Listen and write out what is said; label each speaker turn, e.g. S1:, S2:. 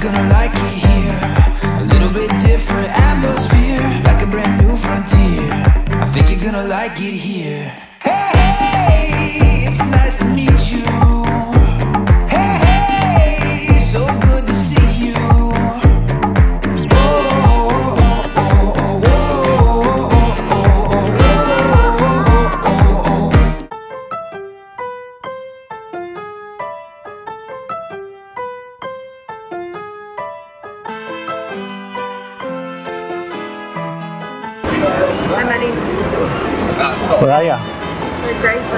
S1: you're gonna like it here. A little bit different atmosphere, like a brand new frontier. I think you're gonna like it here. Hey, hey,
S2: I'm
S3: Where
S2: are
S1: you?